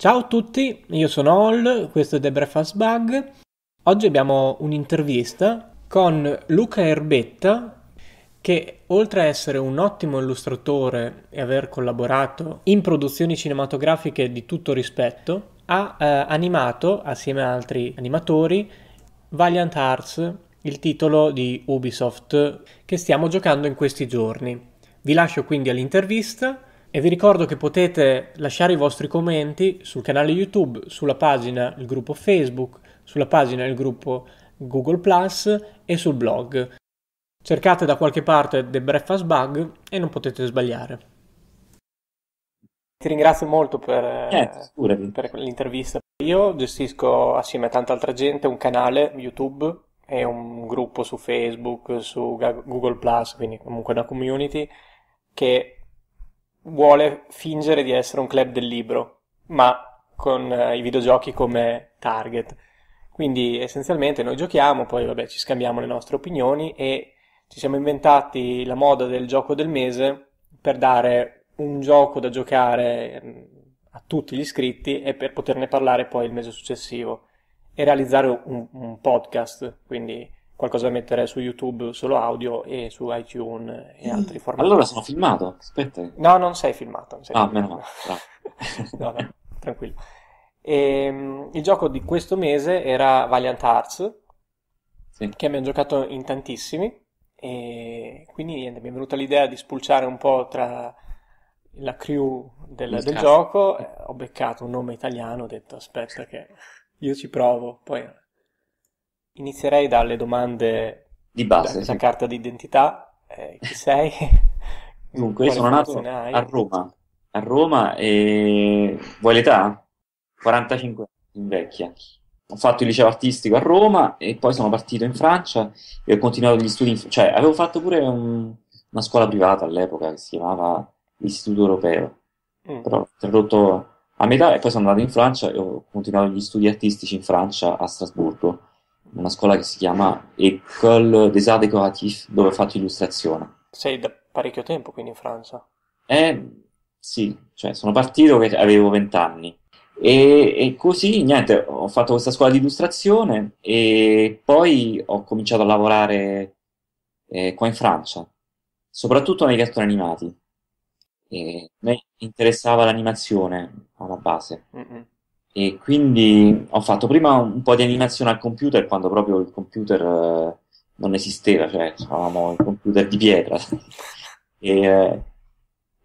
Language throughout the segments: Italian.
Ciao a tutti, io sono Hall, questo è The Breakfast Bug. Oggi abbiamo un'intervista con Luca Erbetta che oltre a essere un ottimo illustratore e aver collaborato in produzioni cinematografiche di tutto rispetto, ha eh, animato assieme a altri animatori Valiant Hearts, il titolo di Ubisoft che stiamo giocando in questi giorni. Vi lascio quindi all'intervista e vi ricordo che potete lasciare i vostri commenti sul canale YouTube, sulla pagina, il gruppo Facebook, sulla pagina, il gruppo Google Plus e sul blog. Cercate da qualche parte The Breakfast Bug e non potete sbagliare. Ti ringrazio molto per, Eh, per l'intervista. Io gestisco assieme a tanta altra gente un canale YouTube e un gruppo su Facebook, su Google Plus, quindi comunque una community che vuole fingere di essere un club del libro, ma con eh, i videogiochi come target. Quindi essenzialmente noi giochiamo, poi vabbè ci scambiamo le nostre opinioni e ci siamo inventati la moda del gioco del mese per dare un gioco da giocare mm, a tutti gli iscritti e per poterne parlare poi il mese successivo e realizzare un, un podcast, quindi qualcosa da mettere su YouTube solo audio e su iTunes e altri formati. Allora sono filmato, aspetta. No, non sei filmato. Non sei ah, filmato. meno male. no, no, tranquillo. E, ehm, il gioco di questo mese era Valiant Hearts, sì. che abbiamo giocato in tantissimi, e quindi niente, mi è venuta l'idea di spulciare un po' tra la crew del, del gioco, eh, ho beccato un nome italiano, ho detto aspetta che io ci provo, poi Inizierei dalle domande di base. La sì. carta d'identità, eh, chi sei? Dunque, sono nato a Roma. A Roma e... Vuoi l'età? 45 anni, invecchia. Ho fatto il liceo artistico a Roma e poi sono partito in Francia e ho continuato gli studi. In... Cioè, avevo fatto pure un... una scuola privata all'epoca che si chiamava Istituto Europeo. Mm. Però ho interrotto a metà e poi sono andato in Francia e ho continuato gli studi artistici in Francia a Strasburgo una scuola che si chiama École des Arts Décoratifs, dove ho fatto illustrazione. Sei da parecchio tempo quindi in Francia? Eh, sì, cioè sono partito che avevo vent'anni. E, e, così, niente, ho fatto questa scuola di illustrazione e poi ho cominciato a lavorare eh, qua in Francia, soprattutto nei cartoni animati. E a me interessava l'animazione alla base. Mm-hmm. E quindi ho fatto prima un po' di animazione al computer quando proprio il computer eh, non esisteva, cioè avevamo il computer di pietra. e, eh,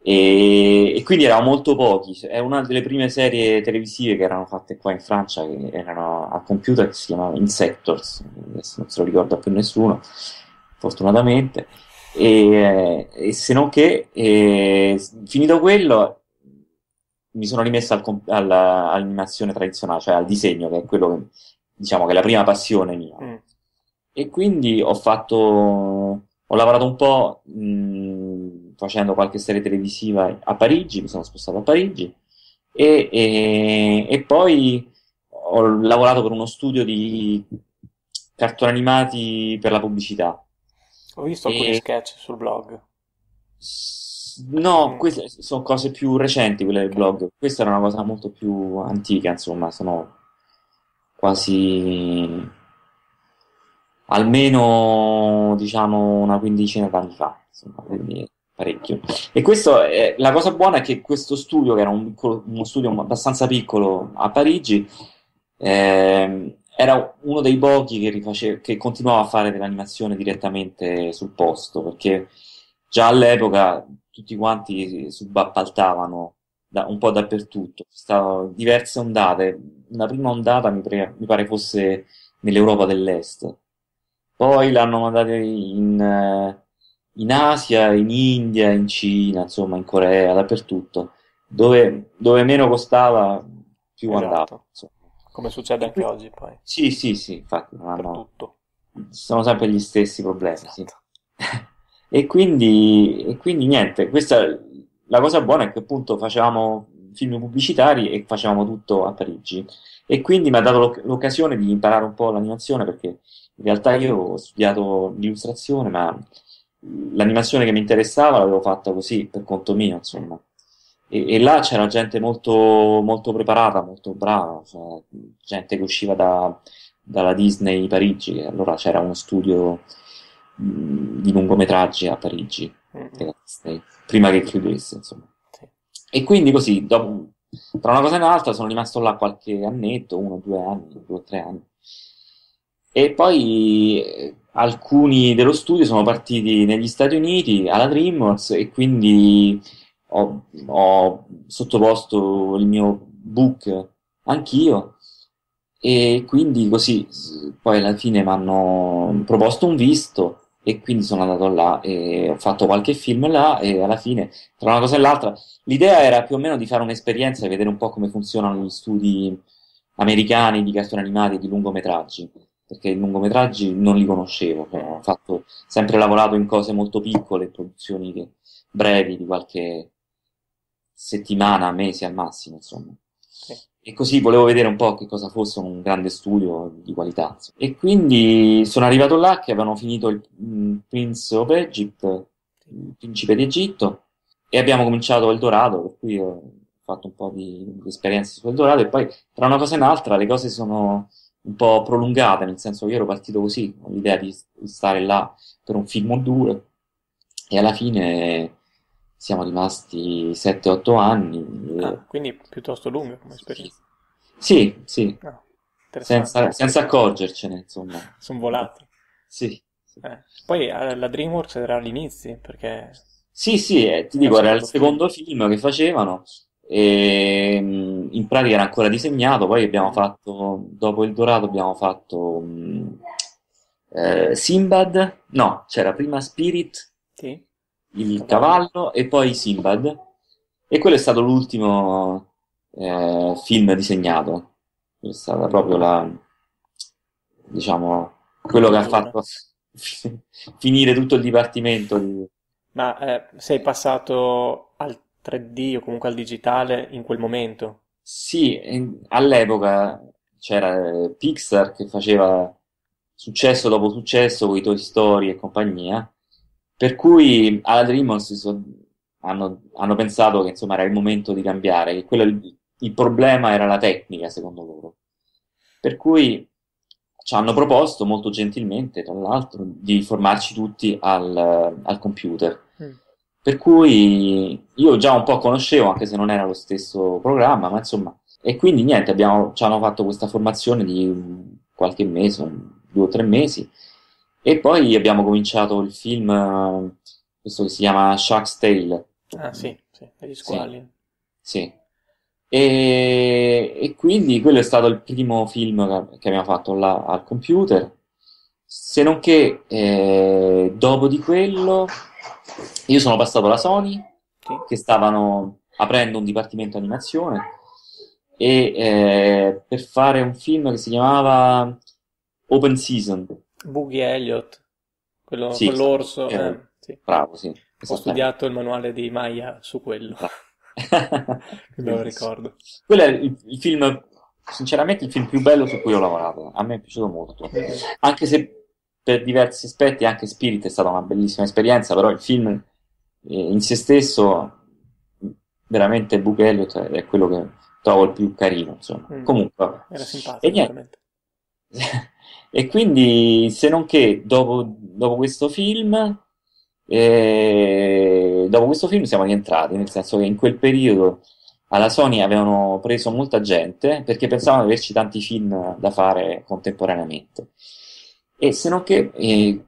e, e, quindi eravamo molto pochi. È una delle prime serie televisive che erano fatte qua in Francia, che erano al computer, che si chiamava Insectors, adesso non se lo ricorda più nessuno, fortunatamente. E, eh, e se non che, e, finito quello, mi sono rimesso al, alla, all'animazione tradizionale, cioè al disegno, che è quello che diciamo che è la prima passione mia. Mm. E quindi ho fatto, ho lavorato un po' mh, facendo qualche serie televisiva a Parigi, mi sono spostato a Parigi e, e, e poi ho lavorato per uno studio di cartoni animati per la pubblicità. Ho visto alcuni e... sketch sul blog. No, queste sono cose più recenti, quelle del blog. Questa era una cosa molto più antica, insomma, sono quasi almeno diciamo una quindicina d'anni fa, insomma, quindi parecchio. E questo è, la cosa buona è che questo studio, che era un piccolo, uno studio abbastanza piccolo a Parigi, eh, era uno dei pochi che, riface, che continuava a fare dell'animazione direttamente sul posto, perché già all'epoca tutti quanti subappaltavano da, un po' dappertutto. Stavano diverse ondate. La prima ondata mi, pre- mi pare fosse nell'Europa dell'Est. Poi l'hanno mandata in, in, Asia, in India, in Cina, insomma, in Corea, dappertutto. Dove, dove meno costava, più esatto. andava. Insomma. Come succede anche oggi, poi. Sì, sì, sì, infatti. Hanno... tutto. Sono sempre gli stessi problemi. Esatto. Sì. E quindi, e quindi niente, questa, la cosa buona è che appunto facevamo film pubblicitari e facevamo tutto a Parigi. E quindi mi ha dato l'occasione di imparare un po' l'animazione perché in realtà io ho studiato l'illustrazione, ma l'animazione che mi interessava l'avevo fatta così per conto mio, insomma. e, e là c'era gente molto, molto preparata, molto brava, cioè, gente che usciva da, dalla Disney Parigi, allora c'era uno studio di lungometraggi a Parigi, mm-hmm. Prima che chiudesse, insomma. Sì. E quindi così, dopo, tra una cosa e un'altra, sono rimasto là qualche annetto, uno, due anni, due o tre anni. E poi eh, alcuni dello studio sono partiti negli Stati Uniti alla DreamWorks e quindi ho, ho sottoposto il mio book anch'io e quindi così poi alla fine mi hanno proposto un visto e quindi sono andato là e ho fatto qualche film là e alla fine tra una cosa e l'altra l'idea era più o meno di fare un'esperienza e vedere un po' come funzionano gli studi americani di cartoni animati e di lungometraggi perché i lungometraggi non li conoscevo cioè, ho fatto, sempre lavorato in cose molto piccole produzioni che, brevi di qualche settimana, mesi al massimo insomma e così volevo vedere un po' che cosa fosse un grande studio di qualità. E quindi sono arrivato là che avevano finito il mm, Prince of Egypt, il principe d'Egitto, e abbiamo cominciato Eldorado, per cui ho fatto un po' di, di esperienze su Eldorado e poi tra una cosa e un'altra le cose sono un po' prolungate, nel senso che io ero partito così, con l'idea di stare là per un film o due, e alla fine siamo rimasti 7-8 anni. Ah, quindi piuttosto lunga come esperienza. Sì, sì. Ah, senza, senza, accorgercene, insomma. Sono volati. Sì. sì. Eh. Poi eh, la DreamWorks era all'inizio, perché... Sì, sì, eh, ti dico, era il secondo film che facevano e mm, in pratica era ancora disegnato, poi abbiamo mm. fatto, dopo il Dorato abbiamo fatto um, eh, Simbad, no, c'era prima Spirit, sì il cavallo e poi Simbad. E quello è stato l'ultimo eh, film disegnato. È stata proprio la, diciamo, quello che ha fatto finire tutto il dipartimento. Di... Ma eh, sei passato al 3D o comunque al digitale in quel momento? Sì, all'epoca c'era Pixar che faceva successo dopo successo con i Toy Story e compagnia per cui alla DreamWorks so, hanno, hanno, pensato che insomma era il momento di cambiare, che quello, il, il problema era la tecnica, secondo loro. Per cui ci hanno proposto molto gentilmente, tra l'altro, di formarci tutti al, al computer. Mm. Per cui io già un po' conoscevo, anche se non era lo stesso programma, ma insomma, e quindi niente, abbiamo, ci hanno fatto questa formazione di qualche mese, due o tre mesi, e poi abbiamo cominciato il film, questo che si chiama Shark's Tale. Ah sì, sì, gli squali. Sì. sì. E, e, quindi quello è stato il primo film che abbiamo fatto là al computer. Se non che eh, dopo di quello io sono passato alla Sony, sì. che stavano aprendo un dipartimento animazione, e eh, per fare un film che si chiamava Open Season Boogie Elliott, quello, sì, quell'orso. Eh, eh, sì. Bravo, sì. Ho studiato il manuale di Maya su quello. Me lo ricordo. Quello è il, il, film, sinceramente, il film più bello su cui ho lavorato. A me è piaciuto molto. Anche se per diversi aspetti anche Spirit è stata una bellissima esperienza, però il film eh, in se stesso veramente Boogie Elliott è quello che trovo il più carino, insomma. Mm. Comunque, era simpatico, veramente. E quindi, se non che dopo, dopo questo film, eh, dopo questo film siamo rientrati, nel senso che in quel periodo alla Sony avevano preso molta gente perché pensavano di averci tanti film da fare contemporaneamente. E se non che eh,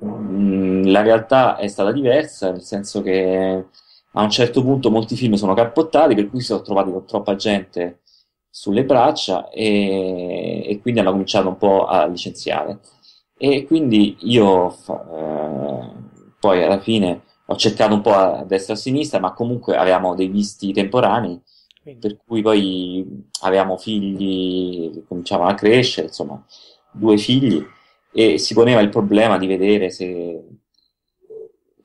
la realtà è stata diversa, nel senso che a un certo punto molti film sono cappottati, per cui si sono trovati con troppa gente sulle braccia e, e, quindi hanno cominciato un po' a licenziare. E quindi io eh, poi alla fine ho cercato un po' a destra e a sinistra, ma comunque avevamo dei visti temporanei, quindi. per cui poi avevamo figli, cominciavano a crescere, insomma, due figli, e si poneva il problema di vedere se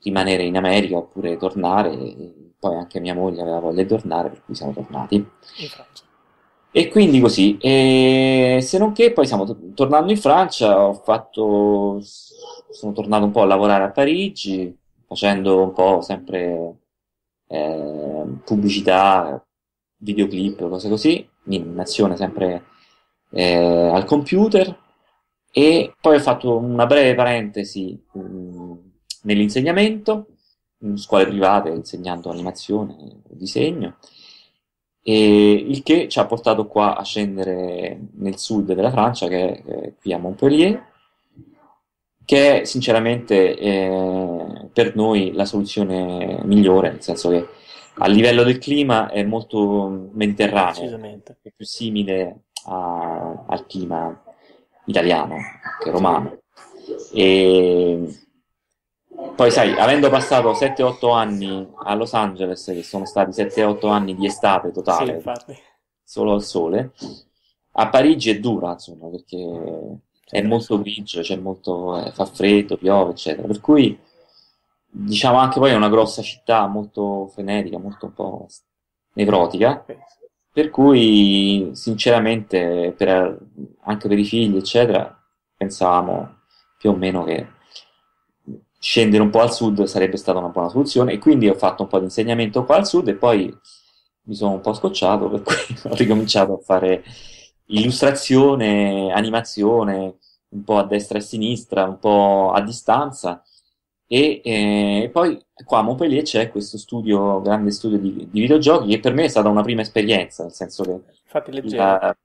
rimanere in America oppure tornare. Poi anche mia moglie aveva voglia di tornare, per cui siamo tornati. In Francia. E quindi così, e se non che poi siamo tornando in Francia, ho fatto, sono tornato un po' a lavorare a Parigi, facendo un po' sempre eh, pubblicità, videoclip, cose così, animazione sempre eh, al computer. E poi ho fatto una breve parentesi mh, mm, nell'insegnamento, in scuole private insegnando animazione disegno, e il che ci ha portato qua a scendere nel sud della Francia, che è qui a Montpellier, che è sinceramente eh, per noi la soluzione migliore, nel senso che a livello del clima è molto mediterraneo, è più simile a, al clima italiano che romano. E poi sai, avendo passato 7-8 anni a Los Angeles, che sono stati 7-8 anni di estate totale, sì, solo al sole, a Parigi è dura, insomma, perché è molto grigio, c'è molto, eh, fa freddo, piove, eccetera. Per cui, diciamo, anche poi è una grossa città, molto frenetica, molto un po' nevrotica. Per cui, sinceramente, per, anche per i figli, eccetera, pensavamo più o meno che scendere un po' al sud sarebbe stata una buona soluzione. E quindi ho fatto un po' di insegnamento qua al sud e poi mi sono un po' scocciato, per cui ho ricominciato a fare illustrazione, animazione, un po' a destra e a sinistra, un po' a distanza. E eh, poi qua a Montpellier c'è questo studio, grande studio di, di, videogiochi, che per me è stata una prima esperienza, nel senso che la,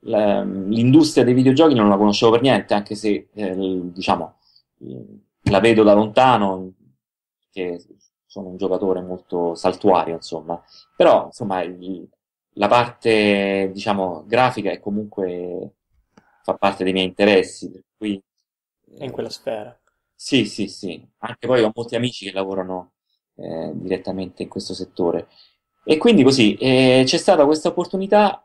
la, l'industria dei videogiochi non la conoscevo per niente, anche se eh, diciamo la vedo da lontano, che sono un giocatore molto saltuario, insomma. Però, insomma, il, la parte, diciamo, grafica è comunque fa parte dei miei interessi, per cui... È in quella sfera. Sì, sì, sì. Anche poi ho molti amici che lavorano eh, direttamente in questo settore. E quindi così, eh, c'è stata questa opportunità.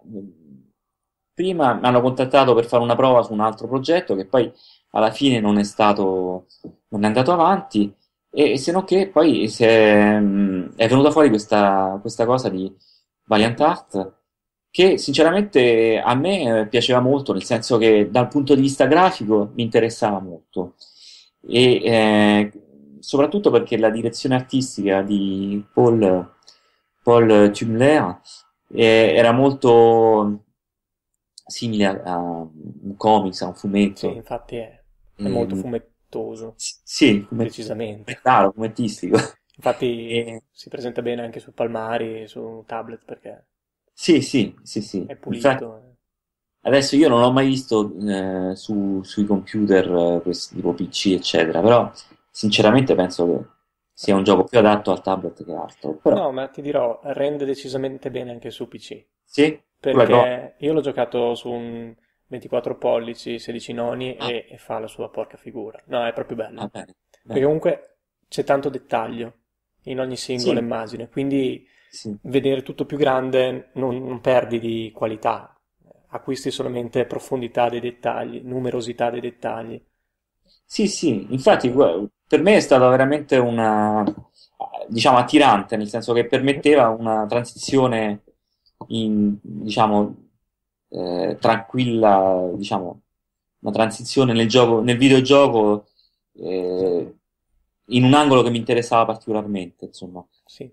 Prima mi hanno contattato per fare una prova su un altro progetto che poi alla fine non è stato, non è andato avanti. E se non che poi è, è venuta fuori questa, questa cosa di Valiant Art che sinceramente a me piaceva molto, nel senso che dal punto di vista grafico mi interessava molto e eh, soprattutto perché la direzione artistica di Paul, Paul Tumler eh, era molto simile a, a, un comics, a un fumetto. Sì, infatti è, è molto fumettoso. Sì, fumet- precisamente. Chiaro, fumettistico. Infatti e... si presenta bene anche su palmari, su tablet perché sì, sì, sì, sì. È pulito. Infatti, eh. adesso io non l'ho mai visto eh, su, sui computer, eh, questi, tipo PC, eccetera, però sinceramente penso che sia un gioco più adatto al tablet che altro. Però... No, ma ti dirò, rende decisamente bene anche su PC. Sì? Perché io l'ho giocato su un 24 pollici, 16 noni ah. e, e, fa la sua porca figura. No, è proprio bello. Ah, bene, bene. Perché comunque c'è tanto dettaglio in ogni singola sì. immagine, quindi sì. vedere tutto più grande non, non perdi di qualità, acquisti solamente profondità dei dettagli, numerosità dei dettagli. Sì, sì, infatti per me è stata veramente una, diciamo, attirante, nel senso che permetteva una transizione in, diciamo, eh, tranquilla, diciamo, una transizione nel, gioco, nel videogioco eh, in un angolo che mi interessava particolarmente, insomma. Sì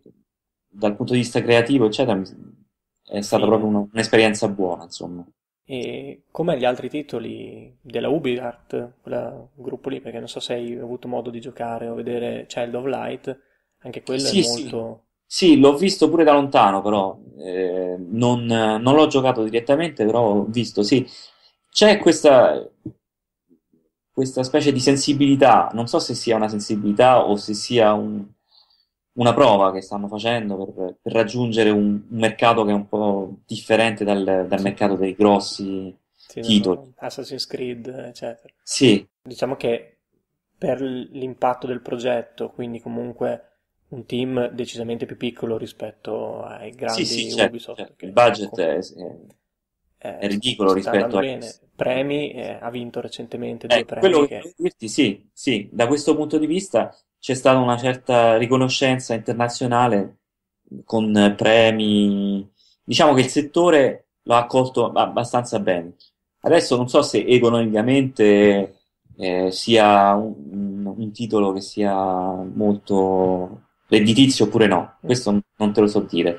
dal punto di vista creativo, eccetera, è stata sì. proprio una, un'esperienza buona, insomma. E come gli altri titoli della UbiArt, quel gruppo lì, perché non so se hai avuto modo di giocare o vedere Child of Light, anche quello sì, è molto... Sì. Sì. l'ho visto pure da lontano, però eh, non, non, l'ho giocato direttamente, però ho visto, sì. C'è questa, questa specie di sensibilità, non so se sia una sensibilità o se sia un, una prova che stanno facendo per, per raggiungere un, un, mercato che è un po' differente dal, dal mercato dei grossi sì, titoli. Assassin's Creed, eccetera. Sì. Diciamo che per l'impatto del progetto, quindi comunque un team decisamente più piccolo rispetto ai grandi sì, sì, certo, Ubisoft. Certo. Il budget è, è, è, ridicolo rispetto a... bene. Premi, eh, ha vinto recentemente due eh, premi. Quello che... che dirti, sì, sì, da questo punto di vista c'è stata una certa riconoscenza internazionale con premi. Diciamo che il settore l'ha accolto abbastanza bene. Adesso non so se economicamente eh, sia un, un, titolo che sia molto redditizio oppure no, questo non te lo so dire.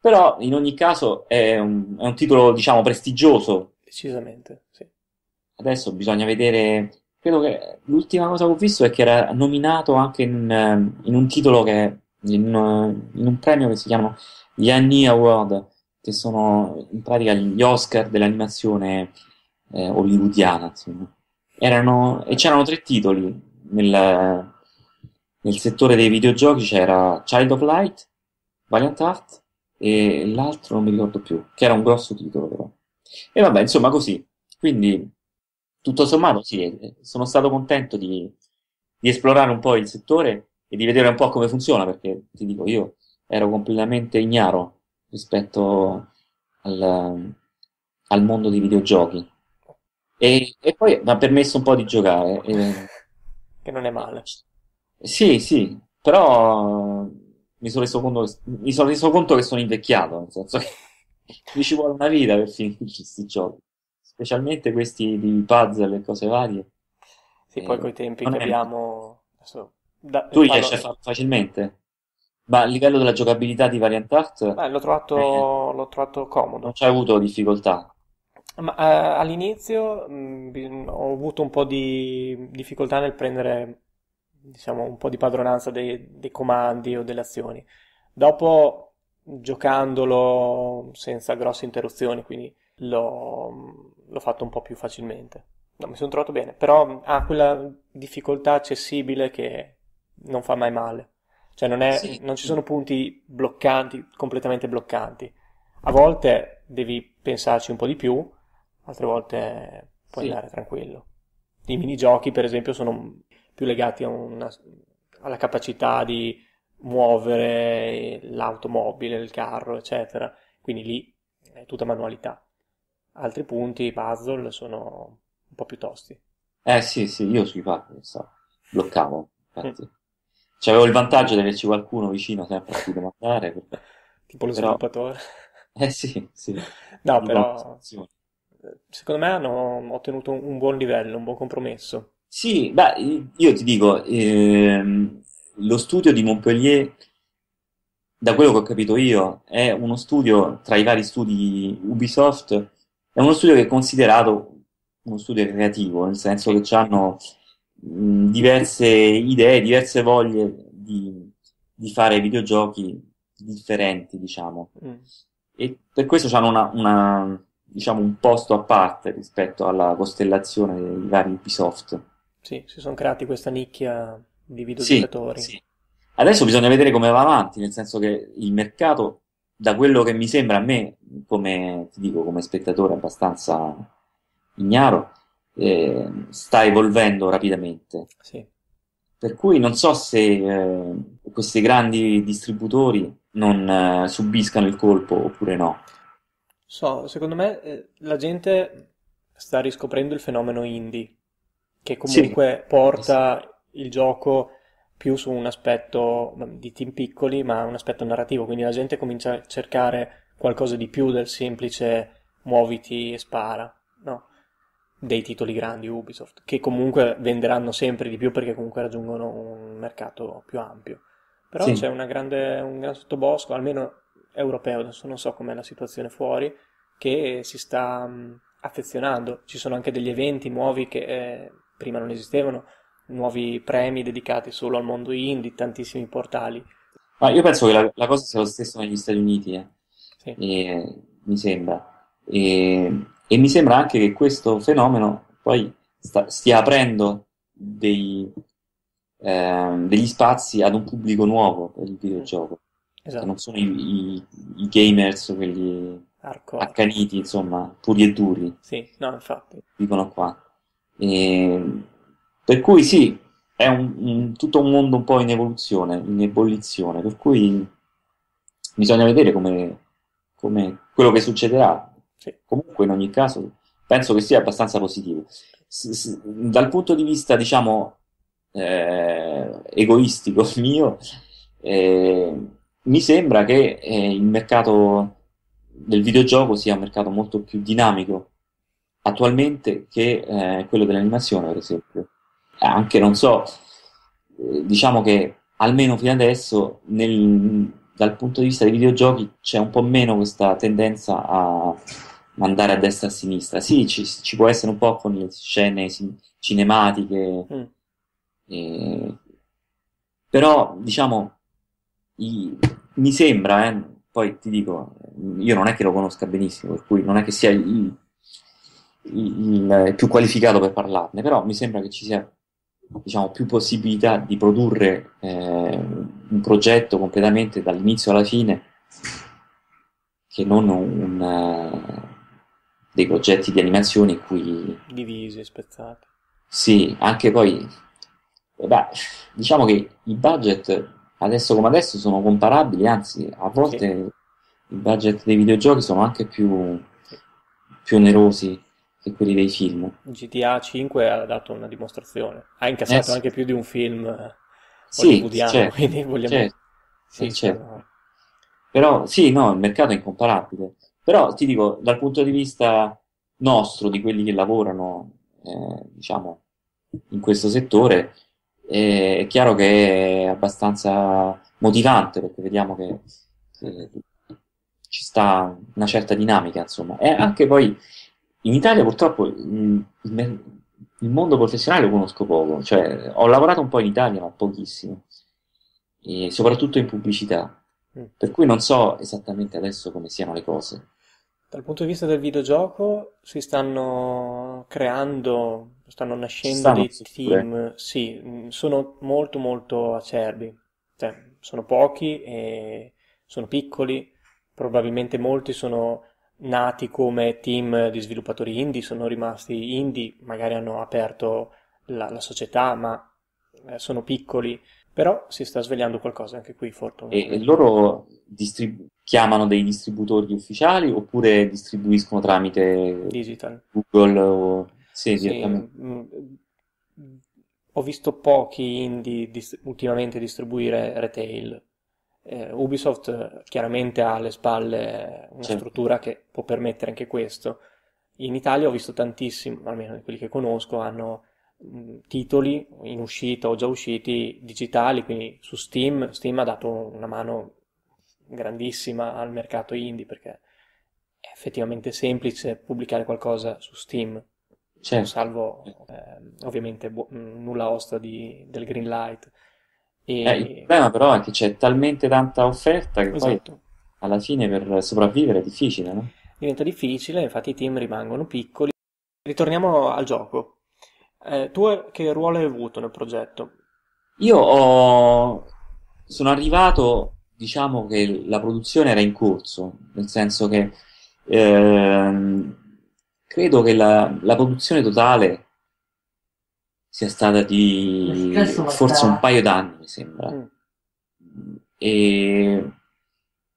Però in ogni caso è un, è un titolo, diciamo, prestigioso. Decisamente, sì. Adesso bisogna vedere. Credo che l'ultima cosa che ho visto è che era nominato anche in, in un titolo che in, in un premio che si chiamano gli Annie Award, che sono in pratica gli Oscar dell'animazione eh, hollywoodiana, insomma. Erano, e c'erano tre titoli nel, nel settore dei videogiochi, c'era Child of Light, Valiant Heart e l'altro non mi ricordo più, che era un grosso titolo però. E vabbè, insomma, così. Quindi, tutto sommato, sì, eh, sono stato contento di, di esplorare un po' il settore e di vedere un po' come funziona, perché ti dico, io ero completamente ignaro rispetto al, al mondo dei videogiochi. E, e poi mi ha permesso un po' di giocare. e- Che non è male. Sì, sì, però mi sono reso conto, mi sono reso conto che sono invecchiato, nel senso che mi ci vuole una vita per finire questi giochi, specialmente questi di puzzle e cose varie. Sì, poi coi tempi non che è- abbiamo... adesso, da- Tu parlo- riesci a farlo facilmente? Ma a livello della giocabilità di Variant Art Beh, l'ho trovato, l'ho trovato comodo. non c'hai avuto difficoltà? Ma eh, all'inizio mh, bi- ho avuto un po' di difficoltà nel prendere, diciamo, un po' di padronanza dei, dei comandi o delle azioni. Dopo, giocandolo senza grosse interruzioni, quindi l'ho l'ho fatto un po' più facilmente. No, mi sono trovato bene, però ha quella difficoltà accessibile che non fa mai male. Cioè non è- Sì. non ci sono punti bloccanti, completamente bloccanti. A volte devi pensarci un po' di più, altre volte puoi Sì. andare tranquillo. I minigiochi, per esempio, sono più legati a una- alla capacità di muovere l'automobile, il carro, eccetera. Quindi lì è tutta manualità. Altri punti, i puzzle, sono un po' più tosti. Eh sì, sì, io sui puzzle so, bloccavo, infatti. C'avevo il vantaggio di averci qualcuno vicino sempre a cui domandare. Tipo lo Però- sviluppatore. Eh sì, sì. No, però secondo me hanno ottenuto un buon livello, un buon compromesso. Sì, beh, io ti dico, ehm, lo studio di Montpellier, da quello che ho capito io, è uno studio tra i vari studi Ubisoft, è uno studio che è considerato uno studio creativo, nel senso che hanno mh, diverse idee, diverse voglie di, di fare videogiochi differenti, diciamo. Mm. E per questo hanno una, una, diciamo, un posto a parte rispetto alla costellazione dei vari Ubisoft. Sì, si sono creati questa nicchia di Sì, videogiocatori. sì. Adesso bisogna vedere come va avanti, nel senso che il mercato, da quello che mi sembra a me, come ti dico, come spettatore abbastanza ignaro, eh, sta evolvendo rapidamente. Sì. Per cui non so se eh, questi grandi distributori non eh, subiscano il colpo oppure no. So, secondo me eh, la gente sta riscoprendo il fenomeno indie, che comunque porta il gioco più su un aspetto ma, di team piccoli, ma un aspetto narrativo, quindi la gente comincia a cercare qualcosa di più del semplice muoviti e spara, no? Dei titoli grandi Ubisoft, che comunque venderanno sempre di più perché comunque raggiungono un mercato più ampio. Però Sì. c'è una grande, un gran sottobosco, almeno europeo, adesso non so com'è la situazione fuori, che si sta mh, affezionando. Ci sono anche degli eventi nuovi che eh, prima non esistevano, nuovi premi dedicati solo al mondo indie, tantissimi portali. Ma io penso che la, la cosa sia lo stesso negli Stati Uniti, eh. Sì. E- mi sembra. E, e mi sembra anche che questo fenomeno poi sta- stia aprendo dei, ehm, degli spazi ad un pubblico nuovo per il videogioco, Esatto, non sono i, i- i gamers, quelli hardcore. accaniti, insomma, puri e duri, Sì, no, infatti. vivono qua. E, per cui sì, è un- un- tutto un mondo un po' in evoluzione, in ebollizione, per cui bisogna vedere come, come quello che succederà. Sì. Comunque, in ogni caso, penso che sia abbastanza positivo. S- s- dal punto di vista, diciamo, eh, egoistico mio, eh, mi sembra che eh, il mercato del videogioco sia un mercato molto più dinamico attualmente che eh, quello dell'animazione, per esempio. Anche, non so, eh, diciamo che almeno fino adesso, nel, dal punto di vista dei videogiochi, c'è un po' meno questa tendenza a mandare a destra e a sinistra. Sì, ci, ci può essere un po' con le scene cinematiche, mm. e... però diciamo, i... mi sembra, eh, poi ti dico, io non è che lo conosca benissimo, per cui non è che sia il, il, il più qualificato per parlarne, però mi sembra che ci sia diciamo, più possibilità di produrre eh, un progetto completamente dall'inizio alla fine che non un, uh, dei progetti di animazione in cui... Divisi, spezzati. Sì, anche poi... Beh, diciamo che i budget adesso come adesso sono comparabili, anzi a volte sì. i budget dei videogiochi sono anche più, più onerosi che quelli dei film. GTA 5 ha dato una dimostrazione, ha incassato eh, anche più di un film eh, sì, hollywoodiano, certo, quindi vogliamo... Certo, sì, certo. Però... però sì, no, il mercato è incomparabile. Però ti dico, dal punto di vista nostro, di quelli che lavorano, eh, diciamo, in questo settore, eh, è chiaro che è abbastanza motivante perché vediamo che, che ci sta una certa dinamica, insomma. E anche poi in Italia purtroppo il, il, il, mondo professionale lo conosco poco, cioè ho lavorato un po' in Italia ma pochissimo, e soprattutto in pubblicità, mm. per cui non so esattamente adesso come siano le cose. Dal punto di vista del videogioco si stanno creando, stanno nascendo stanno dei team, sì, mm, sono molto molto acerbi, cioè, sono pochi e sono piccoli, probabilmente molti sono nati come team di sviluppatori indie, sono rimasti indie, magari hanno aperto la, la società, ma eh, sono piccoli, però si sta svegliando qualcosa anche qui, fortunatamente. E, loro distrib- chiamano dei distributori ufficiali oppure distribuiscono tramite Digital. Google o... Sì, sì mh, mm, ho visto pochi indie dist- ultimamente distribuire retail eh, Ubisoft eh, chiaramente ha alle spalle una certo. struttura che può permettere anche questo. In Italia ho visto tantissimi, almeno quelli che conosco, hanno mh, titoli in uscita o già usciti digitali, quindi su Steam. Steam ha dato una mano grandissima al mercato indie perché è effettivamente semplice pubblicare qualcosa su Steam. Certo. Salvo eh, ovviamente bu- nulla osta di, del Greenlight e... Eh, il problema però è che c'è talmente tanta offerta che esatto. poi alla fine per sopravvivere è difficile, no? Diventa difficile, infatti i team rimangono piccoli. Ritorniamo al gioco. Eh, tu che ruolo hai avuto nel progetto? Io ho... sono arrivato, diciamo che la produzione era in corso, nel senso che ehm, credo che la, la produzione totale sia stata di forse un paio d'anni, mi sembra. Mm. E,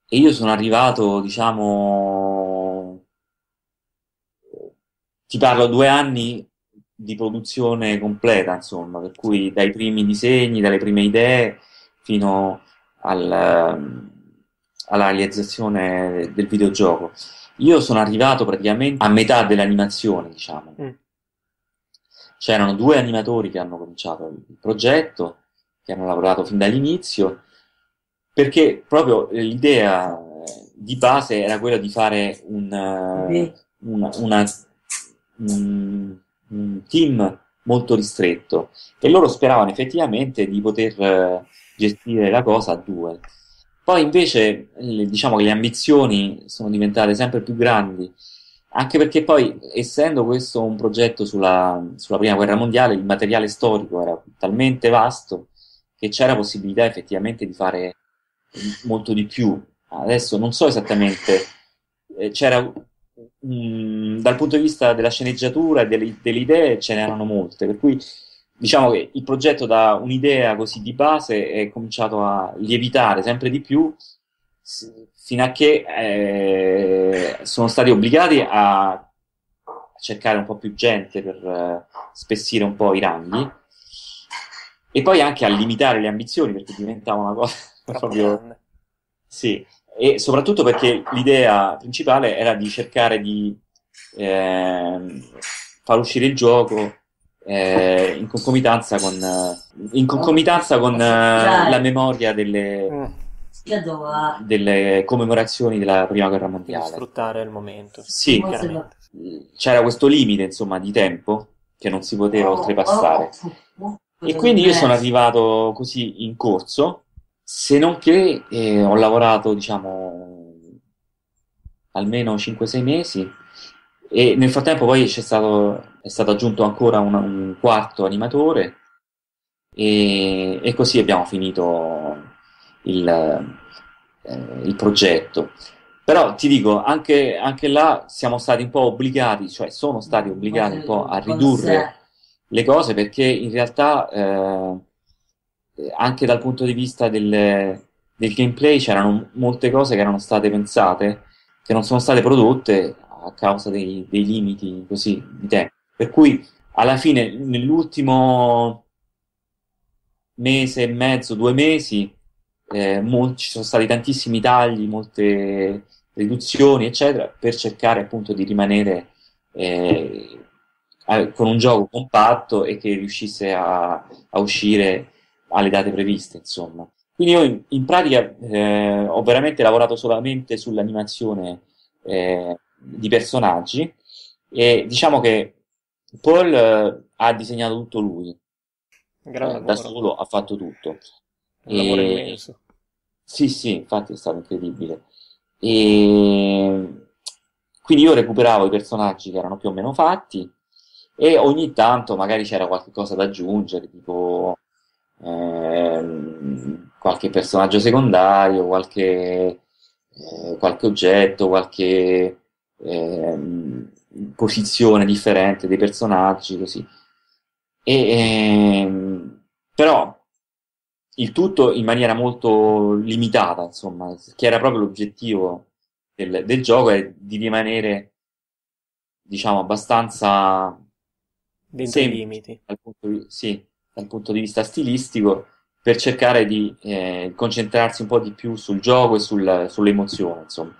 e, io sono arrivato, diciamo, ti parlo due anni di produzione completa, insomma, per cui dai primi disegni, dalle prime idee fino al, alla realizzazione del videogioco. Io sono arrivato praticamente a metà dell'animazione, diciamo. Mm c'erano due animatori che hanno cominciato il progetto, che hanno lavorato fin dall'inizio, perché proprio l'idea eh, di base era quella di fare un, eh, una, una, un, un team molto ristretto. E loro speravano effettivamente di poter eh, gestire la cosa a due. Poi invece diciamo che le ambizioni sono diventate sempre più grandi anche perché poi, essendo questo un progetto sulla, sulla prima guerra mondiale, il materiale storico era talmente vasto che c'era possibilità effettivamente di fare molto di più. Adesso non so esattamente, eh, c'era mh, dal punto di vista della sceneggiatura e delle, delle idee ce n'erano molte, per cui diciamo che il progetto da un'idea così di base è cominciato a lievitare sempre di più fino a che eh, sono stati obbligati a cercare un po' più gente per eh, spessire un po' i ranghi e poi anche a limitare le ambizioni perché diventava una cosa proprio sì e soprattutto perché l'idea principale era di cercare di eh, far uscire il gioco eh, in concomitanza con, in concomitanza con eh, la memoria delle, Mm, delle commemorazioni della prima guerra mondiale. sfruttare il momento. Sì, Chiaramente. c'era questo limite, insomma, di tempo che non si poteva oltrepassare. E quindi io sono arrivato così in corso, se non che eh, ho lavorato, diciamo, almeno 5-6 mesi e nel frattempo poi c'è stato, è stato aggiunto ancora un, un quarto animatore e, e così abbiamo finito il, eh, il progetto. Però ti dico, anche, anche là siamo stati un po' obbligati, cioè sono stati obbligati un po' a ridurre le cose perché in realtà eh, anche dal punto di vista del, del gameplay c'erano molte cose che erano state pensate che non sono state prodotte a causa dei, dei limiti così di tempo. Per cui alla fine, nell'ultimo mese e mezzo, due mesi, eh, mol- ci sono stati tantissimi tagli, molte riduzioni, eccetera, per cercare appunto di rimanere eh, con un gioco compatto e che riuscisse a, a uscire alle date previste, insomma. Quindi io in, in pratica eh, ho veramente lavorato solamente sull'animazione eh, di personaggi e diciamo che Paul eh, ha disegnato tutto lui, eh, da solo ha fatto tutto. Un lavoro E- immenso. Sì, sì, infatti è stato incredibile. E quindi io recuperavo i personaggi che erano più o meno fatti e ogni tanto magari c'era qualche cosa da aggiungere, tipo ehm, qualche personaggio secondario, qualche, eh, qualche oggetto, qualche ehm, posizione differente dei personaggi, così. E, ehm, però il tutto in maniera molto limitata, insomma, che era proprio l'obiettivo del, del gioco, è di rimanere, diciamo, abbastanza Dentro i limiti. dal punto di, sì, dal punto di vista stilistico per cercare di eh, concentrarsi un po' di più sul gioco e sul- sull'emozione, insomma.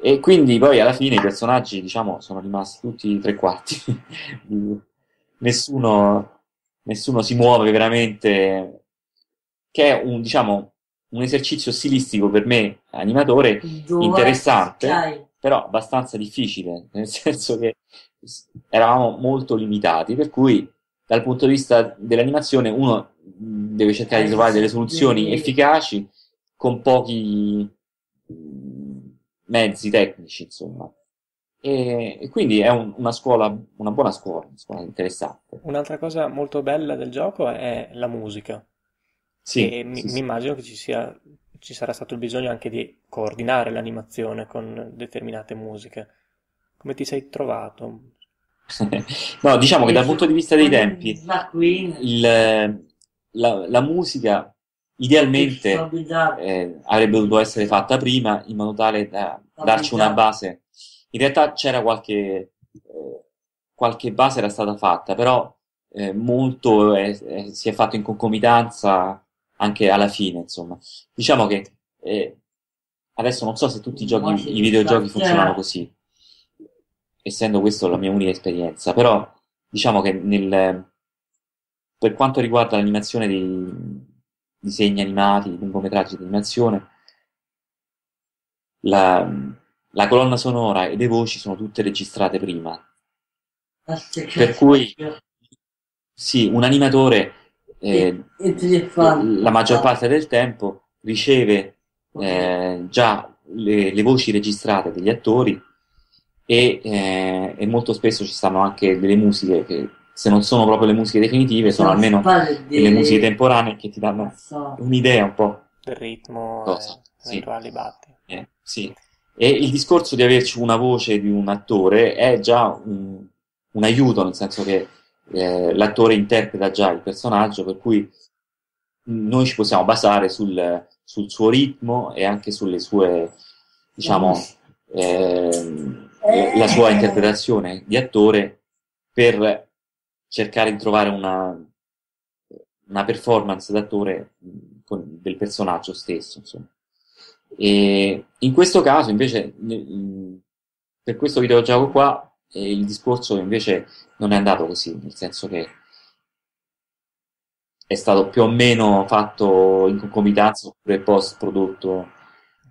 E quindi poi alla fine i personaggi, diciamo, sono rimasti tutti tre quarti. Nessuno, nessuno si muove veramente, che è un, diciamo, un esercizio stilistico per me, animatore, interessante, però abbastanza difficile, nel senso che eravamo molto limitati, per cui dal punto di vista dell'animazione uno deve cercare di trovare delle soluzioni efficaci con pochi mezzi tecnici, insomma. E, e quindi è un- una scuola, una buona scuola, una scuola interessante. Un'altra cosa molto bella del gioco è la musica. Sì, E mi, sì, mi sì. immagino che ci sia, ci sarà stato il bisogno anche di coordinare l'animazione con determinate musiche. Come ti sei trovato? No, diciamo che dal punto di vista dei tempi, il- la, la musica idealmente eh, avrebbe dovuto essere fatta prima in modo tale da darci una base. In realtà c'era qualche, eh, qualche base era stata fatta, però eh, molto è- è- si è fatto in concomitanza anche alla fine, insomma. Diciamo che eh, adesso non so se tutti i giochi, i videogiochi funzionano così, essendo questa la mia unica esperienza, però diciamo che nel, per quanto riguarda l'animazione dei disegni animati, lungometraggi di animazione, la, la colonna sonora e le voci sono tutte registrate prima. Per cui, sì, un animatore eh, la maggior parte del tempo riceve eh, già le, le voci registrate degli attori e, eh, e molto spesso ci stanno anche delle musiche che se non sono proprio le musiche definitive sono almeno delle musiche temporanee che ti danno un'idea un po'. Del ritmo Cosa? e Sì. eventuali batti. Eh, sì. E il discorso di averci una voce di un attore è già un, un aiuto, nel senso che eh, l'attore interpreta già il personaggio, per cui noi ci possiamo basare sul, sul suo ritmo e anche sulle sue, diciamo, ehm, la sua interpretazione di attore per cercare di trovare una, una performance d'attore con- del personaggio stesso, insomma. E in questo caso, invece, per questo videogioco qua, E il discorso invece non è andato così, nel senso che è stato più o meno fatto in concomitanza oppure post prodotto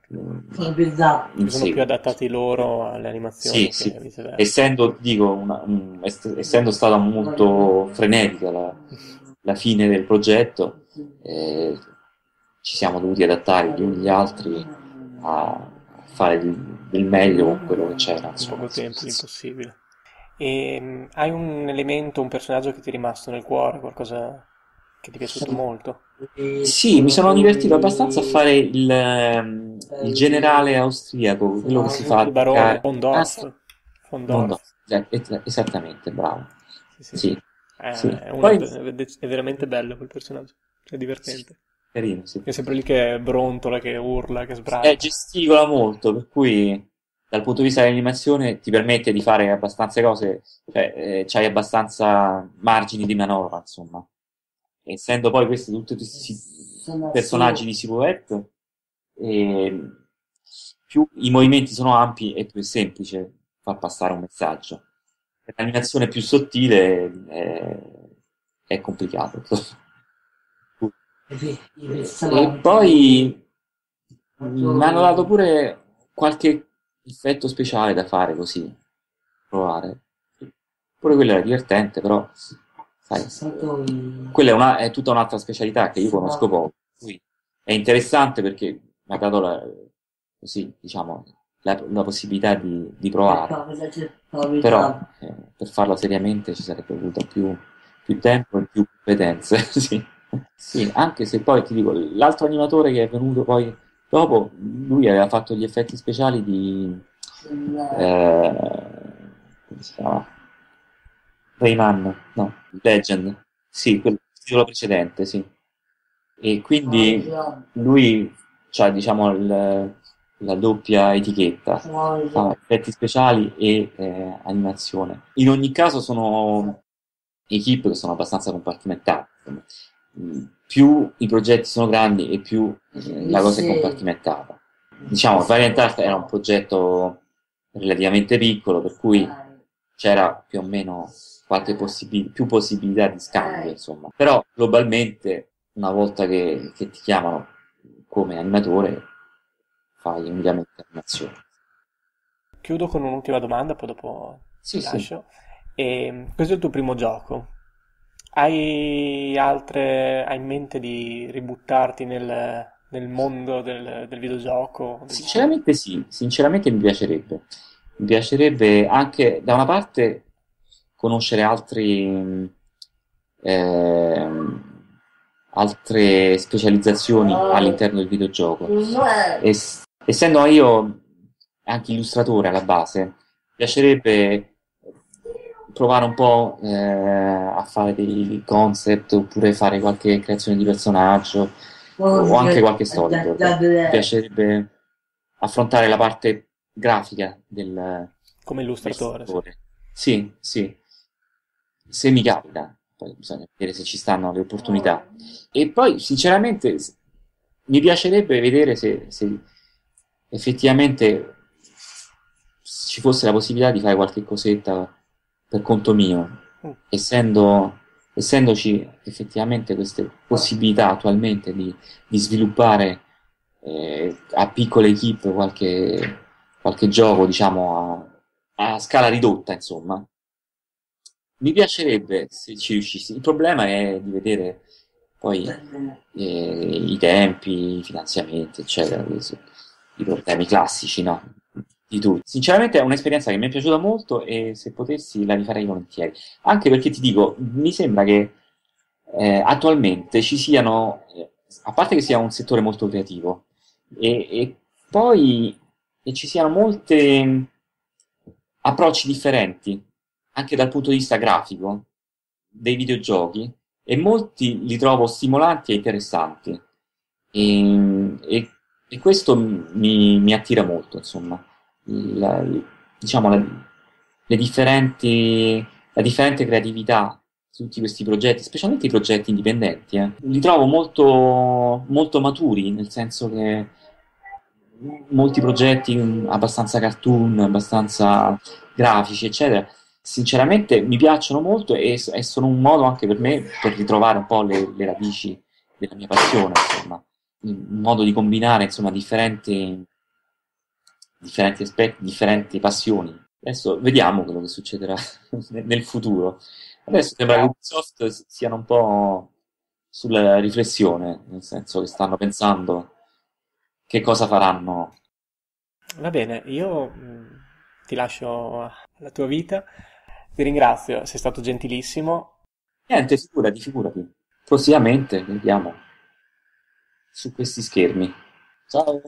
in sono più adattati loro alle animazioni sì, sì. essendo dico una, un, essendo stata molto frenetica la, la fine del progetto eh, ci siamo dovuti adattare gli uni gli altri a fare del, del meglio con quello che c'era in poco tempo impossibile e um, hai un elemento un personaggio che ti è rimasto nel cuore qualcosa che ti è piaciuto molto? Sì, mi sono divertito abbastanza a fare il, ehm, il generale austriaco, quello che si fa... Il barone von Dorf. Ah, von Dorf. Esattamente, bravo. Sì, sì. sì. È, sì. È, Poi... è, veramente bello quel personaggio, è divertente. Carino, sì. È sempre lì che brontola, che urla, che sbraita. Eh, gesticola molto, per cui dal punto di vista dell'animazione ti permette di fare abbastanza cose, cioè eh, c'hai abbastanza margini di manovra, insomma essendo poi questi tutti questi personaggi di silhouette, eh, più i movimenti sono ampi e più è semplice far passare un messaggio. L'animazione più sottile è, è complicato. e poi mi hanno dato pure qualche effetto speciale da fare così, provare. Pure quello era divertente, però Sai, quella è, una, è, tutta un'altra specialità che io conosco poco. È interessante perché mi ha dato la, così, diciamo, la, la possibilità di, di, provare. Però eh, per farlo seriamente ci sarebbe voluto più, più tempo e più competenze. sì. sì, anche se poi ti dico, l'altro animatore che è venuto poi dopo, lui aveva fatto gli effetti speciali di... Eh, come si chiama? Rayman, no, Legend, sì, quello, titolo precedente, sì. E quindi lui ha, diciamo, il, la doppia etichetta, fa effetti speciali e eh, animazione. In ogni caso sono equip che sono abbastanza compartimentate. Più i progetti sono grandi e più eh, la cosa è compartimentata. Diciamo, Variant Art era un progetto relativamente piccolo, per cui c'era più o meno qualche possibil- più possibilità di scambio, insomma. Però globalmente, una volta che, che ti chiamano come animatore, fai unicamente animazione. Chiudo con un'ultima domanda, poi dopo sì, ti lascio. Sì. E, questo è il tuo primo gioco. Hai altre, hai in mente di ributtarti nel, nel mondo del, del videogioco? Sinceramente sì, sinceramente mi piacerebbe. Mi piacerebbe anche da una parte conoscere altri, eh, altre specializzazioni all'interno del videogioco. Es- essendo io anche illustratore alla base, mi piacerebbe provare un po' eh, a fare dei concept oppure fare qualche creazione di personaggio o anche qualche storia. Mi piacerebbe affrontare la parte grafica del come illustratore. Sì, sì se mi capita, poi bisogna vedere se ci stanno le opportunità. E poi, sinceramente, mi piacerebbe vedere se, se effettivamente ci fosse la possibilità di fare qualche cosetta per conto mio, mm. essendo, essendoci effettivamente queste possibilità attualmente di, di sviluppare eh, a piccole equip qualche, qualche gioco, diciamo, a, a scala ridotta, insomma, mi piacerebbe se ci riuscissi. Il problema è di vedere poi eh, i tempi, i finanziamenti, eccetera, i problemi classici, no? Di tutti. Sinceramente è un'esperienza che mi è piaciuta molto e se potessi la rifarei volentieri. Anche perché ti dico, mi sembra che eh, attualmente ci siano, eh, a parte che sia un settore molto creativo, e, e poi e ci siano molti approcci differenti anche dal punto di vista grafico dei videogiochi e molti li trovo stimolanti e interessanti e, e, e questo mi, mi, attira molto insomma la, diciamo la, le differenti, la differente creatività di tutti questi progetti specialmente i progetti indipendenti eh. li trovo molto, molto maturi nel senso che molti progetti abbastanza cartoon abbastanza grafici, eccetera, sinceramente mi piacciono molto e, e, sono un modo anche per me per ritrovare un po' le, le radici della mia passione, insomma, un modo di combinare insomma differenti, differenti aspetti, differenti passioni. Adesso vediamo quello che succederà nel futuro. Adesso sembra che Ubisoft siano un po' sulla riflessione, nel senso che stanno pensando che cosa faranno. Va bene, io mm, ti lascio la tua vita. Ti ringrazio, sei stato gentilissimo. Niente, figurati, figurati. Prossimamente, vediamo su questi schermi. Ciao.